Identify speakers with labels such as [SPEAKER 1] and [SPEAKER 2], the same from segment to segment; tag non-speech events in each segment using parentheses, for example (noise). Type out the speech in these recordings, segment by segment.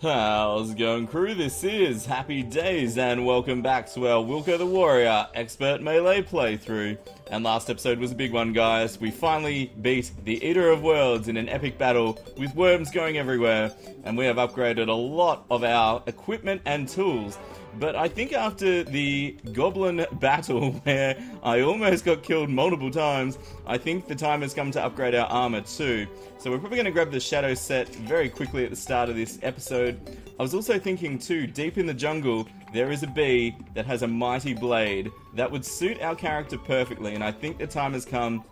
[SPEAKER 1] How's it going crew? This is Happy Days and welcome back to our Wilco the Warrior Expert Melee playthrough. And last episode was a big one guys. We finally beat the Eater of Worlds in an epic battle with worms going everywhere. And we have upgraded a lot of our equipment and tools. But I think after the Goblin battle, (laughs) where I almost got killed multiple times, I think the time has come to upgrade our armor too. So we're probably going to grab the Shadow set very quickly at the start of this episode. I was also thinking too, deep in the jungle, there is a bee that has a mighty blade that would suit our character perfectly, and I think the time has come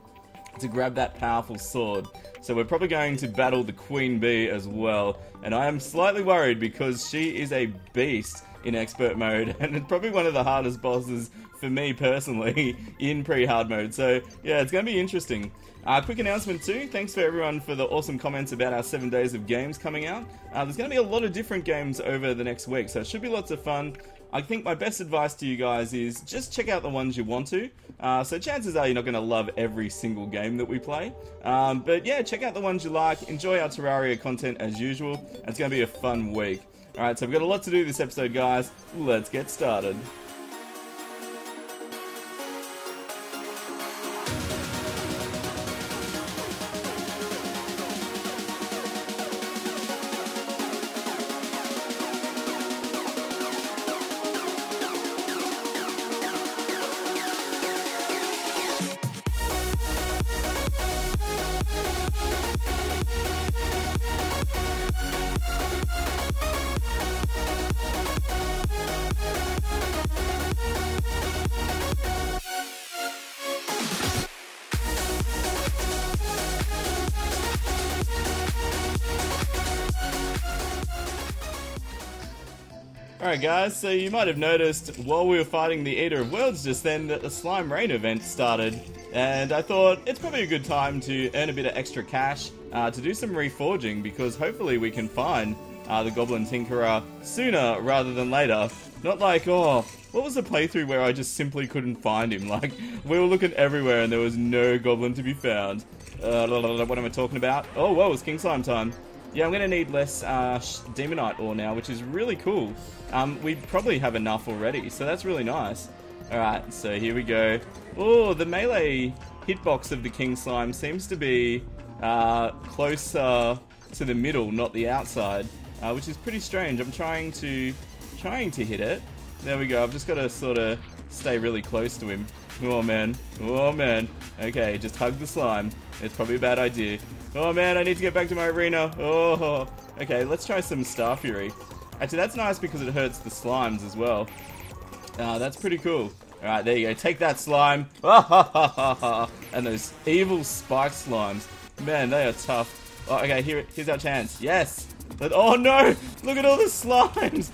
[SPEAKER 1] to grab that powerful sword. So we're probably going to battle the Queen Bee as well. And I am slightly worried because she is a beast in expert mode, (laughs) and it's probably one of the hardest bosses for me personally (laughs) in pre-hard mode. So yeah, it's going to be interesting. Uh, quick announcement too. Thanks for everyone for the awesome comments about our seven days of games coming out. Uh, there's going to be a lot of different games over the next week, so it should be lots of fun. I think my best advice to you guys is just check out the ones you want to. Uh, so chances are you're not going to love every single game that we play. Um, but yeah, check out the ones you like. Enjoy our Terraria content as usual. It's going to be a fun week. Alright, so we've got a lot to do this episode, guys. Let's get started. Alright guys, so you might have noticed while we were fighting the Eater of Worlds just then that the Slime Rain event started. And I thought it's probably a good time to earn a bit of extra cash uh, to do some reforging because hopefully we can find uh, the Goblin Tinkerer sooner rather than later. Not like, oh, what was the playthrough where I just simply couldn't find him? (laughs) Like, we were looking everywhere and there was no Goblin to be found. Uh, what am I talking about? Oh, whoa, it's King Slime time. Yeah, I'm going to need less uh, Demonite ore now, which is really cool. Um, we probably have enough already, so that's really nice. Alright, so here we go. Oh, the melee hitbox of the King Slime seems to be uh, closer to the middle, not the outside, uh, which is pretty strange. I'm trying to trying to hit it. There we go. I've just got to sort of stay really close to him. Oh man. Oh man. Okay, just hug the slime. It's probably a bad idea. Oh man, I need to get back to my arena. Oh. Okay, let's try some Star Fury. Actually, that's nice because it hurts the slimes as well. Uh, that's pretty cool. Alright, there you go. Take that slime. (laughs) and those evil spike slimes. Man, they are tough. Oh, okay, here, here's our chance. Yes! But, oh no! Look at all the slimes!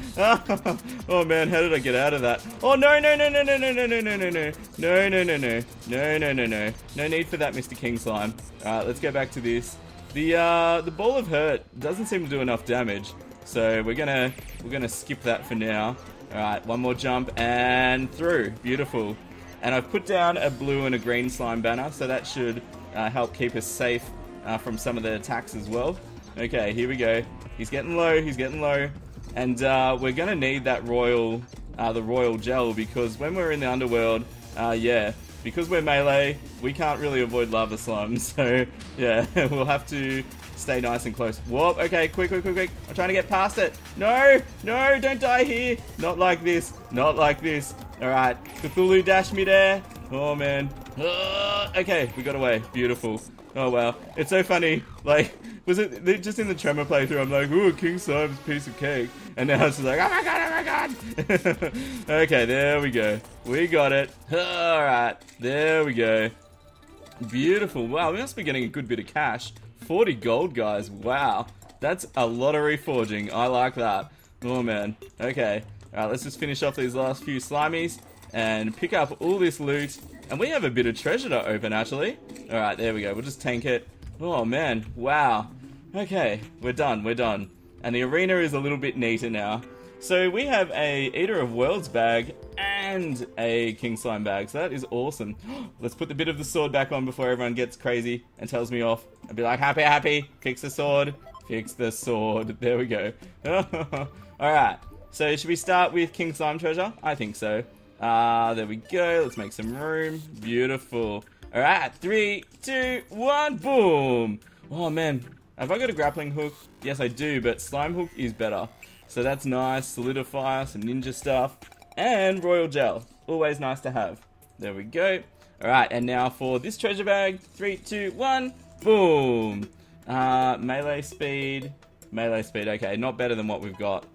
[SPEAKER 1] oh man, how did I get out of that? Oh no, no, no, no, no, no, no, no, no, no, no. No, no, no, no. No, no, no, no. No need for that, Mr. King Slime. Alright, let's go back to this. The, uh, the Ball of Hurt doesn't seem to do enough damage. So we're gonna, we're gonna skip that for now. Alright, one more jump and through. Beautiful. And I've put down a blue and a green slime banner, so that should uh, help keep us safe uh, from some of the attacks as well. Okay, here we go. He's getting low, he's getting low. And uh, we're going to need that royal, uh, the royal gel, because when we're in the underworld, uh, yeah, because we're melee, we can't really avoid lava slimes. (laughs) So, yeah, (laughs) we'll have to stay nice and close. Whoop, okay, quick, quick, quick, quick. I'm trying to get past it. No, no, don't die here. Not like this, not like this. All right, Cthulhu dash me there. Oh, man. Uh, okay, we got away. Beautiful. Oh, wow. It's so funny. Like, was it just in the Tremor playthrough? I'm like, ooh, King Slime's piece of cake. And now it's like, oh my god, oh my god. (laughs) okay, there we go. We got it. (laughs) Alright, there we go. Beautiful. Wow, we must be getting a good bit of cash. 40 gold, guys. Wow. That's a lot of reforging. I like that. Oh, man. Okay. Alright, let's just finish off these last few slimies and pick up all this loot. And we have a bit of treasure to open, actually. Alright, there we go. We'll just tank it. Oh, man. Wow. Okay, we're done. We're done. And the arena is a little bit neater now. So we have a Eater of Worlds bag and a King Slime bag. So that is awesome. (gasps) Let's put the bit of the sword back on before everyone gets crazy and tells me off. And be like, happy, happy. Kicks the sword. Fix the sword. (laughs) There we go. (laughs) Alright, so should we start with King Slime Treasure? I think so. Uh, there we go. Let's make some room. Beautiful. Alright, three, two, one, boom! Oh man, have I got a grappling hook? Yes, I do, but slime hook is better. So that's nice. Solidifier, some ninja stuff, and royal gel. Always nice to have. There we go. Alright, and now for this treasure bag. Three, two, one, boom! Uh, melee speed. Melee speed, okay, not better than what we've got.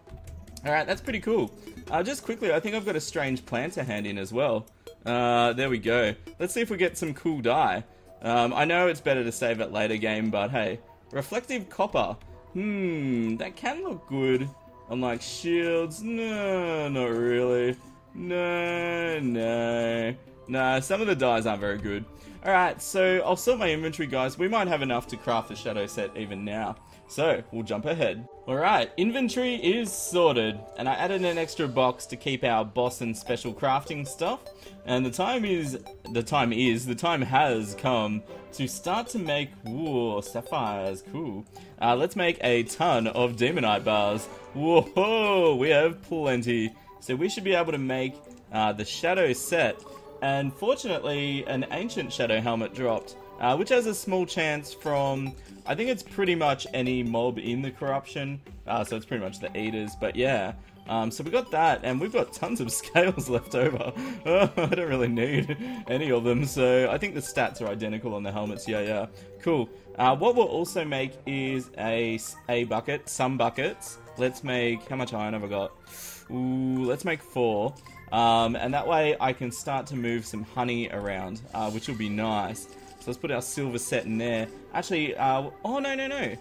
[SPEAKER 1] Alright, that's pretty cool. Uh, just quickly, I think I've got a strange plant to hand in as well. Uh, there we go. Let's see if we get some cool dye. Um, I know it's better to save it later game, but hey. Reflective copper. Hmm, that can look good. On like shields. No, not really. No, no. No, some of the dyes aren't very good. Alright, so I'll sort my inventory, guys. We might have enough to craft the shadow set even now. So, we'll jump ahead. Alright, inventory is sorted, and I added an extra box to keep our boss and special crafting stuff. And the time is, the time is, the time has come to start to make, whoa, sapphires, cool. Uh, let's make a ton of demonite bars. Whoa, we have plenty. So we should be able to make uh, the shadow set. And fortunately, an ancient shadow helmet dropped, uh, which has a small chance from I think it's pretty much any mob in the corruption. Uh, so it's pretty much the eaters. But yeah. Um, so we got that, and we've got tons of (laughs) scales left over. (laughs) I don't really need any of them, so I think the stats are identical on the helmets. Yeah, yeah, cool. Uh, what we'll also make is a a bucket, some buckets. Let's make how much iron have I got? Ooh, let's make four. Um, and that way I can start to move some honey around, uh, which will be nice. So let's put our silver set in there. Actually, uh, oh no, no, no.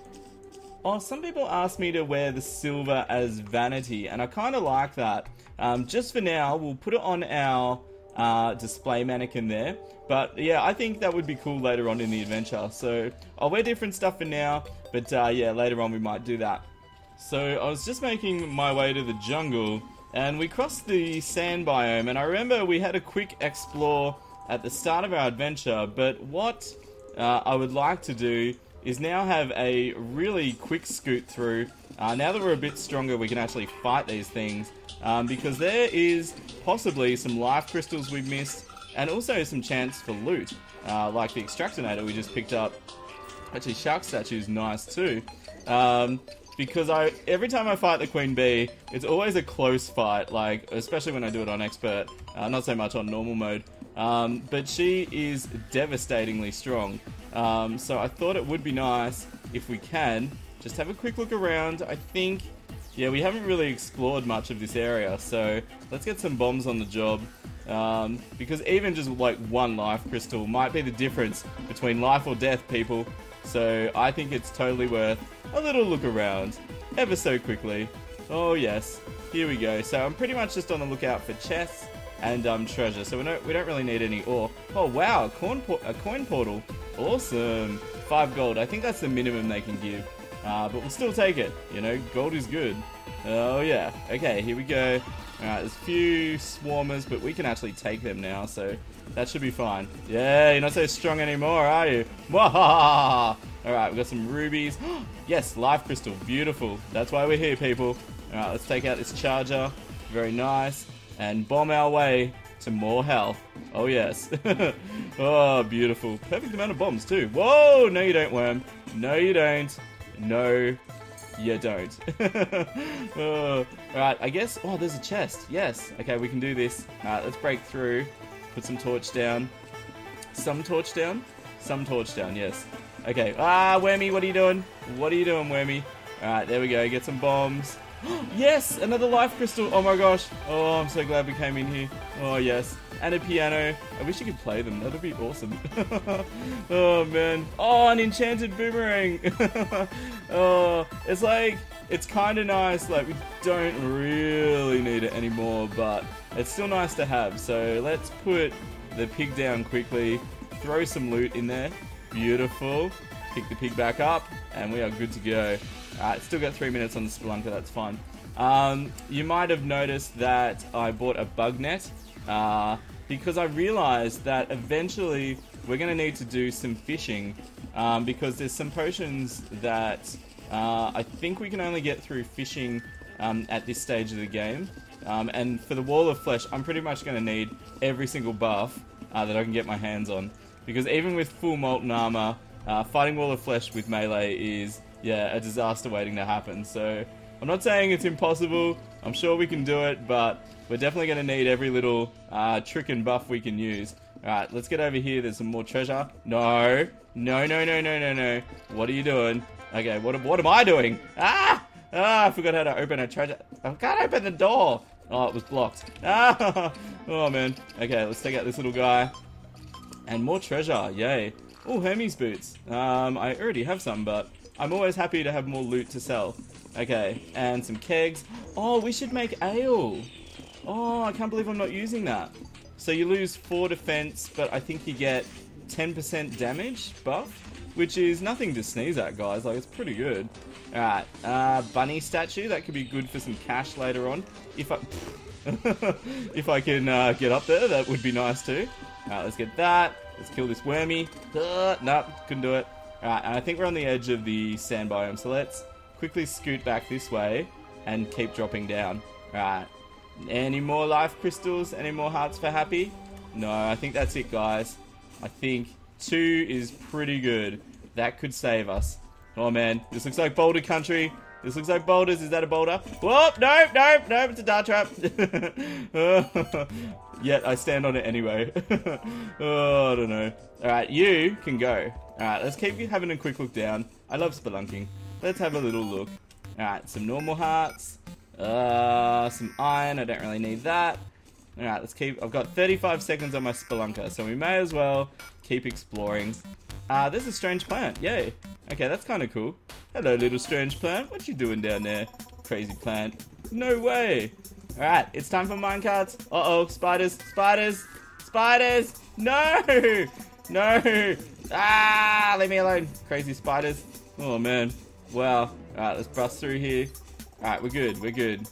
[SPEAKER 1] Oh, some people ask me to wear the silver as vanity, and I kind of like that. Um, just for now, we'll put it on our uh, display mannequin there. But yeah, I think that would be cool later on in the adventure. So I'll wear different stuff for now, but uh, yeah, later on we might do that. So I was just making my way to the jungle, and we crossed the sand biome, and I remember we had a quick explore at the start of our adventure, but what uh, I would like to do is now have a really quick scoot through. Uh, now that we're a bit stronger, we can actually fight these things, um, because there is possibly some life crystals we've missed, and also some chance for loot, uh, like the extractinator we just picked up. Actually, shark statue is nice too. Um, because I every time I fight the queen bee, it's always a close fight. Like especially when I do it on expert, uh, not so much on normal mode. Um, but she is devastatingly strong. Um, so I thought it would be nice if we can just have a quick look around. I think, yeah, we haven't really explored much of this area, so let's get some bombs on the job. Um, because even just like one life crystal might be the difference between life or death, people. So I think it's totally worth a little look around, ever so quickly. Oh yes, here we go. So I'm pretty much just on the lookout for chests and um, treasure. So we don't we don't really need any ore. Oh wow, a a coin portal, awesome. Five gold. I think that's the minimum they can give. Uh, but we'll still take it. You know, gold is good. Oh yeah. Okay, here we go. Alright, there's a few swarmers, but we can actually take them now, so that should be fine. Yeah, you're not so strong anymore, are you? (laughs) Alright, we've got some rubies. (gasps) yes, life crystal. Beautiful. That's why we're here, people. Alright, let's take out this charger. Very nice and bomb our way to more health. Oh, yes. (laughs) oh, beautiful. Perfect amount of bombs, too. Whoa! No, you don't, Worm. No, you don't. No, you don't. (laughs) Alright, I guess... Oh, there's a chest. Yes. Okay, we can do this. Alright, let's break through. Put some torch down. Some torch down? Some torch down, yes. Okay. Ah, Wormy, what are you doing? What are you doing, Wormy? Alright, there we go. Get some bombs. (gasps) yes, another life crystal. Oh my gosh. Oh, I'm so glad we came in here. Oh, yes. And a piano. I wish you could play them. That'd be awesome. (laughs) oh, man. Oh, an enchanted boomerang. (laughs) oh, it's like, it's kind of nice. Like, we don't really need it anymore, but it's still nice to have. So let's put the pig down quickly. Throw some loot in there. Beautiful. Pick the pig back up, and we are good to go. Alright, still got three minutes on the Spelunker, that's fine. Um, you might have noticed that I bought a bug net uh, because I realized that eventually we're going to need to do some fishing um, because there's some potions that Uh, I think we can only get through fishing um, at this stage of the game. Um, and for the Wall of Flesh, I'm pretty much going to need every single buff uh, that I can get my hands on. Because even with full molten armor, uh, fighting Wall of Flesh with melee is, yeah, a disaster waiting to happen. So I'm not saying it's impossible. I'm sure we can do it, but we're definitely going to need every little uh, trick and buff we can use. Alright, let's get over here. There's some more treasure. No. No, no, no, no, no, no. What are you doing? Okay, what, what am I doing? Ah! Ah, I forgot how to open a treasure. I can't open the door. Oh, it was blocked. Ah! (laughs) Oh, man. Okay, let's take out this little guy. And more treasure. Yay. Oh, Hermes boots. Um, I already have some, but I'm always happy to have more loot to sell. Okay, and some kegs. Oh, we should make ale. Oh, I can't believe I'm not using that. So you lose 4 defense, but I think you get 10% damage buff, which is nothing to sneeze at, guys. Like, it's pretty good. Alright, uh, bunny statue. That could be good for some cash later on. If I... (laughs) if I can uh, get up there, that would be nice too. Alright, let's get that. Let's kill this wormy. Uh, nope, couldn't do it. Alright, and I think we're on the edge of the sand biome, so let's quickly scoot back this way and keep dropping down. Alright, any more life crystals? Any more hearts for happy? No, I think that's it, guys. I think two is pretty good. That could save us. Oh, man. This looks like boulder country. This looks like boulders. Is that a boulder? Whoop! Nope, nope, nope. It's a dart trap. (laughs) Yet I stand on it anyway. (laughs) oh, I don't know. Alright, you can go. Alright, let's keep having a quick look down. I love spelunking. Let's have a little look. Alright, some normal hearts. Uh, some iron, I don't really need that. Alright, let's keep, I've got 35 seconds on my spelunker, so we may as well keep exploring. Uh, there's a strange plant, yay. Okay, that's kind of cool. Hello, little strange plant, what you doing down there? Crazy plant. No way. Alright, it's time for minecarts. Uh-oh, spiders, spiders, spiders! No! (laughs) No! Ah, leave me alone, crazy spiders. Oh, man. Wow. Alright, let's bust through here. Alright, we're good, we're good.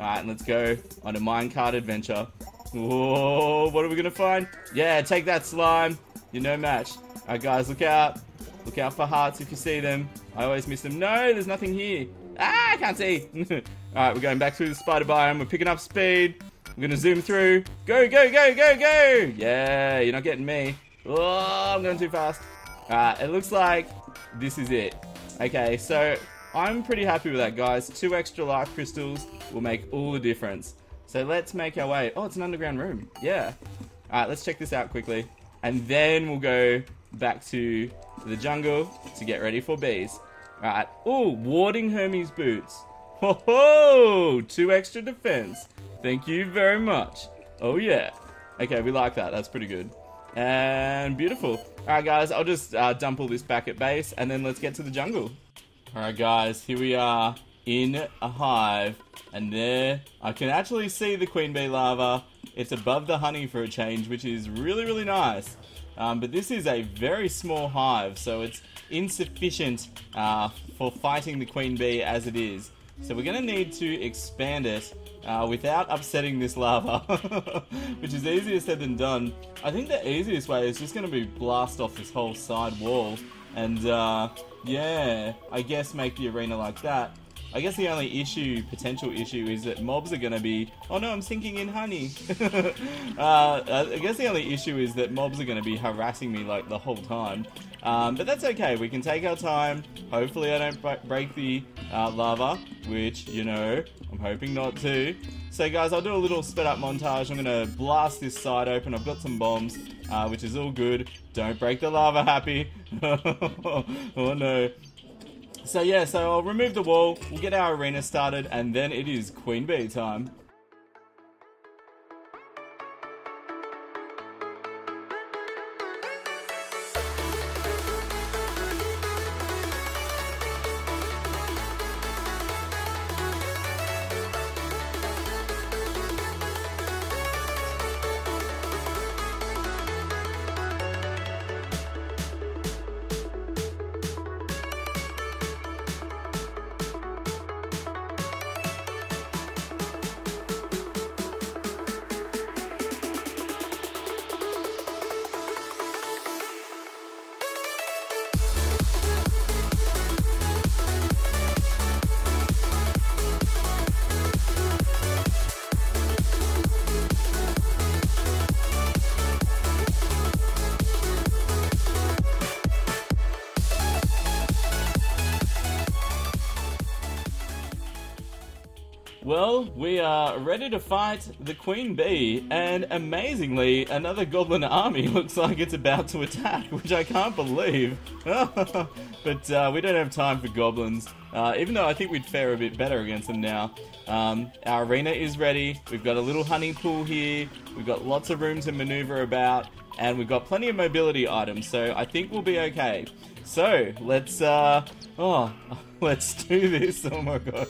[SPEAKER 1] Alright, let's go on a minecart adventure. Whoa, what are we gonna find? Yeah, take that slime. You're no match. Alright guys, look out. Look out for hearts if you see them. I always miss them. No, there's nothing here. Ah, I can't see. (laughs) Alright, we're going back through the spider biome. We're picking up speed. We're gonna zoom through. Go, go, go, go, go! Yeah, you're not getting me. Oh, I'm going too fast. Alright, it looks like this is it. Okay, so I'm pretty happy with that, guys. Two extra life crystals will make all the difference. So let's make our way. Oh, it's an underground room. Yeah. Alright, let's check this out quickly. And then we'll go back to the jungle to get ready for bees. Alright. Oh, warding Hermes boots. Ho ho! Two extra defense. Thank you very much. Oh yeah. Okay, we like that. That's pretty good. And beautiful. Alright guys, I'll just uh, dump all this back at base and then let's get to the jungle. Alright guys, here we are in a hive and there I can actually see the queen bee larva. It's above the honey for a change which is really really nice. Um, but this is a very small hive so it's insufficient uh, for fighting the queen bee as it is. So we're going to need to expand it uh, without upsetting this larva, (laughs) which is easier said than done. I think the easiest way is just going to be blast off this whole side wall and uh, yeah, I guess make the arena like that. I guess the only issue, potential issue, is that mobs are going to be, oh no, I'm sinking in honey. (laughs) uh, I guess the only issue is that mobs are going to be harassing me like the whole time. Um, but that's okay, we can take our time. Hopefully I don't break the uh, larva, which, you know, I'm hoping not to. So guys, I'll do a little sped up montage. I'm going to blast this side open. I've got some bombs, uh, which is all good. Don't break the larva, Happy. (laughs) oh no. So yeah, so I'll remove the wall, we'll get our arena started, and then it is Queen Bee time. Are ready to fight the Queen Bee, and amazingly, another goblin army (laughs) looks like it's about to attack, (laughs) which I can't believe. (laughs) but uh, we don't have time for goblins, uh, even though I think we'd fare a bit better against them now. Um, our arena is ready, we've got a little honey pool here, we've got lots of room to maneuver about, and we've got plenty of mobility items, so I think we'll be okay. So, let's, uh, oh, (laughs) let's do this. (laughs) Oh my gosh.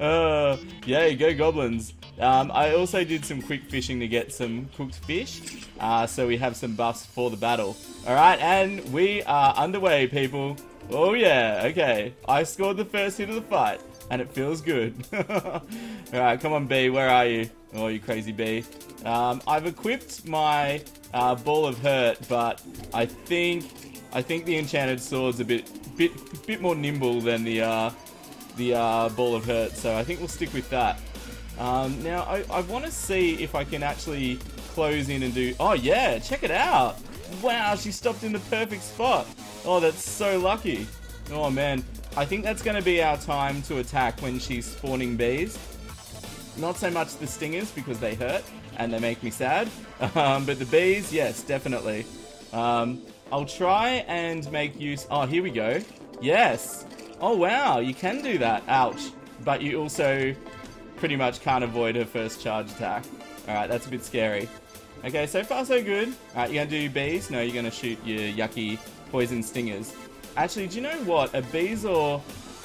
[SPEAKER 1] Uh, yay, go goblins. Um, I also did some quick fishing to get some cooked fish, uh, so we have some buffs for the battle. Alright, and we are underway, people. Oh yeah, okay. I scored the first hit of the fight, and it feels good. (laughs) Alright, come on, bee, where are you? Oh, you crazy bee. Um, I've equipped my uh, ball of hurt, but I think I think the enchanted sword's a bit bit bit more nimble than the uh, the uh, ball of hurt, so I think we'll stick with that. Um, now I, I want to see if I can actually close in and do. Oh yeah, check it out! Wow, she stopped in the perfect spot. Oh, that's so lucky. Oh man, I think that's going to be our time to attack when she's spawning bees. Not so much the stingers because they hurt and they make me sad, (laughs) um, but the bees, yes, definitely. Um, I'll try and make use... Oh, here we go. Yes. Oh, wow. You can do that. Ouch. But you also pretty much can't avoid her first charge attack. Alright, that's a bit scary. Okay, so far so good. Alright, you're gonna do bees? No, you're gonna shoot your yucky poison stingers. Actually, do you know what? A Bezoar...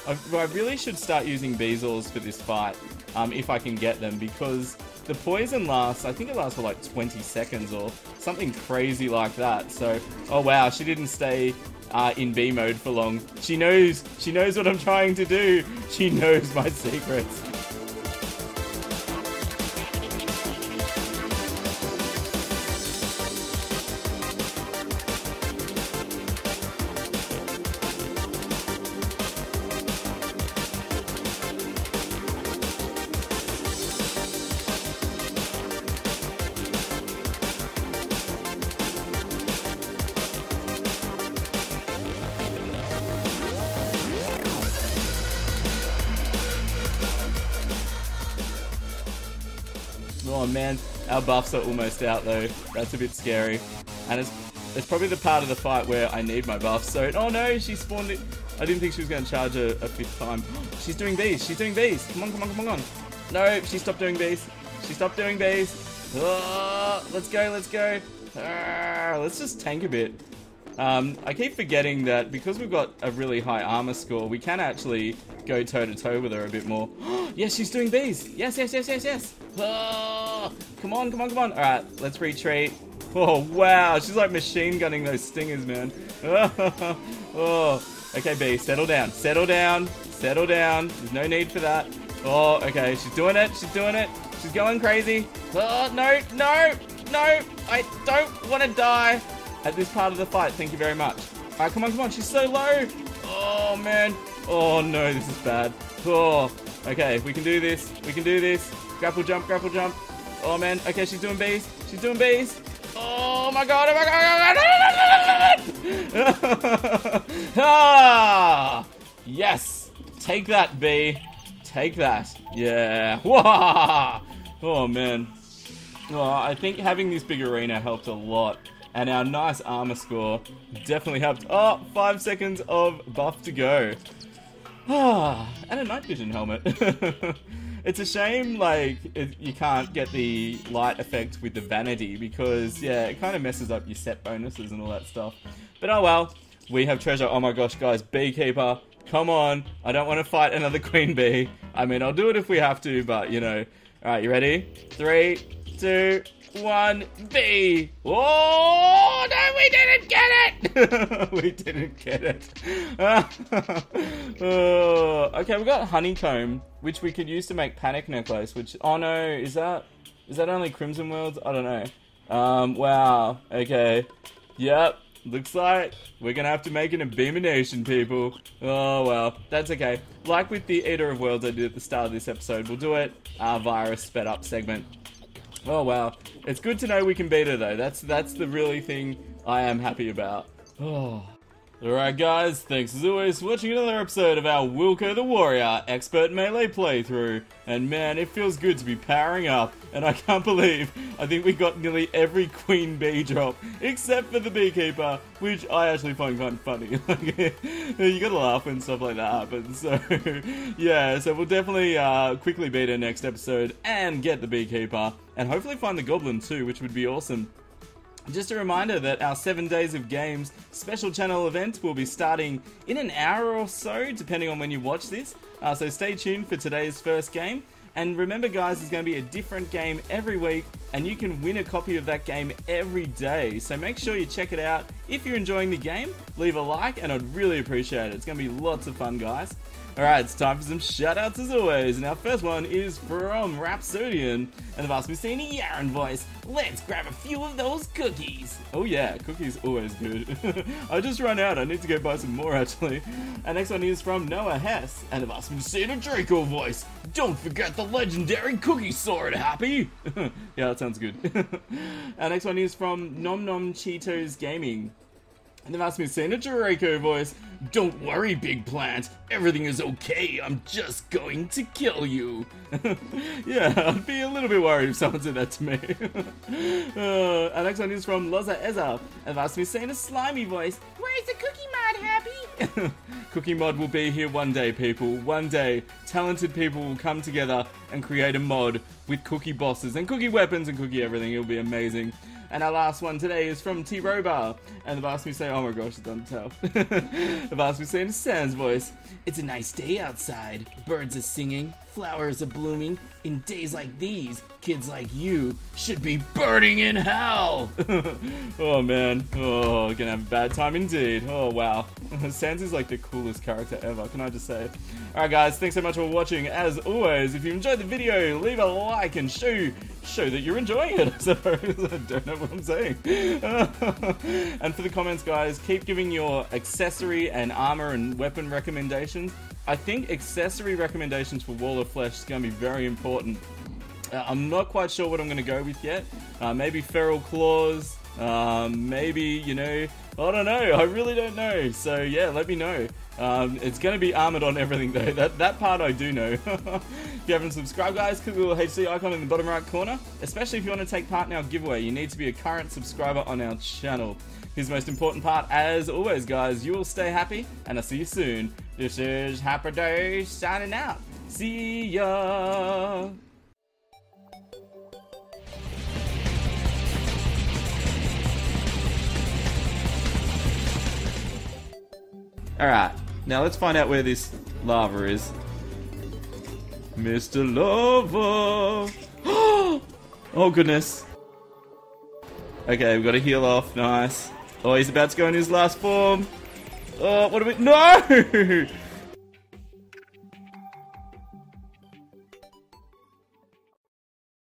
[SPEAKER 1] I really should start using Bezoars for this fight, um, if I can get them, because the poison lasts, I think it lasts for like 20 seconds or something crazy like that. So, oh wow, she didn't stay uh, in bee mode for long. She knows, she knows what I'm trying to do. She knows my (laughs) secrets. Oh man, our buffs are almost out though. That's a bit scary. And it's it's probably the part of the fight where I need my buffs. So, oh no, she spawned it. I didn't think she was going to charge a, a fifth time. (gasps) She's doing these. She's doing these. Come on, come on, come on. No, she stopped doing these. She stopped doing these. Oh, let's go, let's go. Ah, let's just tank a bit. Um, I keep forgetting that because we've got a really high armor score, we can actually go toe to toe with her a bit more. (gasps) yes, she's doing these. Yes, yes, yes, yes, yes. Oh, come on, come on, come on. All right, let's retreat. (laughs) Oh, wow. She's like machine gunning those stingers, man. (laughs) oh, okay, bee, settle down. Settle down. Settle down. There's no need for that. Oh, okay. She's doing it. She's doing it. She's going crazy. Oh, no, no, no. I don't want to die at this part of the fight. Thank you very much. All right, come on, come on. She's so low. Oh, man. Oh, no, this is bad. Oh, okay. We can do this. We can do this. Grapple jump, grapple jump. Oh, man. Okay, she's doing bees. She's doing bees. Oh, my God. Oh, my God. Oh, my God. (laughs) ah, yes. Take that, bee. Take that. Yeah. (laughs) Oh, man. Oh, I think having this big arena helped a lot. And our nice armor score definitely helped. Oh, five seconds of buff to go. Ah, and a night vision helmet. (laughs) it's a shame, like, it, you can't get the light effect with the vanity because, yeah, it kind of messes up your set bonuses and all that stuff. But oh well, we have treasure. Oh my gosh, guys, Beekeeper, come on. I don't want to fight another (laughs) queen bee. I mean, I'll do it if we have to, but, you know. Alright, you ready? Three, two, one, B. Oh, no, we didn't get it. (laughs) we didn't get it. oh, (laughs) okay, we got honeycomb, which we could use to make panic necklace. Which, oh no, is that is that only Crimson Worlds? I don't know. Um, wow. Okay. Yep. Looks like we're gonna have to make an Abeemination, people. Oh well, that's okay. Like with the Eater of Worlds I did at the start of this episode, we'll do it uh, via a sped up segment. Oh wow, it's good to know we can beat her though. That's that's the really thing I am happy about. Oh, Alright guys, thanks as always for watching another episode of our Wilco the Warrior Expert Melee playthrough. And man, it feels good to be powering up. And I can't (laughs) believe, I think we got nearly every Queen Bee drop, except for the Beekeeper, which I actually find kind of funny. (laughs) you gotta laugh when stuff like that happens. (laughs) So, yeah, so we'll definitely uh, quickly beat our next episode and get the Beekeeper. And hopefully find the Goblin too, which would be awesome. Just a reminder that our 7 Days of Games special channel event will be starting in an hour or so, depending on when you watch this. Uh, so stay tuned for today's first game. And remember, guys, there's going to be a different game every week, and you can win a copy of that game every day. So make sure you check it out. If you're enjoying the game, leave a like, and I'd really appreciate it. It's going to be lots of fun, guys. Alright, it's time for some shoutouts as always, and our first one is from Rhapsodian, and in a Yarin voice, let's grab a few of those cookies! Oh yeah, cookies always good. (laughs) I just run out, I need to go buy some more actually. Our next one is from Noah Hess, and in a Draco voice, don't forget the legendary cookie sword, Happy! (laughs) yeah, that sounds good. (laughs) Our next one is from Nom Nom Cheetos Gaming. And they've asked me a Draco voice, Don't worry, Big Plant. Everything is okay. I'm just going to kill you. (laughs) yeah, I'd be a little bit worried if someone said that to me. (laughs) uh, our next one is from Loza Eza. And asked me to say in a slimy voice, Where's the Cookie Mod, Happy? (laughs) cookie Mod will be here one day, people. One day, talented people will come together and create a mod with cookie bosses and cookie weapons and cookie everything. It'll be amazing. And our last one today is from T Robar. And asked me to say, oh my gosh, it's Undertale. (laughs) to say in Sans voice, It's a nice day outside. Birds are singing, flowers are blooming. In days like these, kids like you should be burning in hell. (laughs) oh man. Oh, gonna have a bad time indeed. Oh wow. (laughs) Sans is like the coolest character ever, can I just say? Alright guys, thanks so much for watching. As always, if you enjoyed the video, leave a like and show show that you're enjoying it, (laughs) I suppose. I don't know what I'm saying. and for the comments, guys, keep giving your accessory and armor and weapon recommendations. I think accessory recommendations for Wall of Flesh is going to be very important. Uh, I'm not quite sure what I'm going to go with yet. Uh, maybe Feral Claws. Um, maybe, you know, I don't know. I really don't know. So, yeah, let me know. Um, it's going to be armored on everything though. That that part I do know. (laughs) if you haven't subscribed, guys, click the little HC icon in the bottom right corner. Especially if you want to take part in our giveaway, you need to be a current subscriber on our channel. Here's the most important part, as always, guys. You will stay happy, and I'll see you soon. This is Happy Day signing out. See ya. Alright, now let's find out where this lava is. Mr. Lava! (gasps) oh goodness. Okay, we've got to heal off. Nice. Oh, he's about to go in his last form. Oh, what do we- No! (laughs)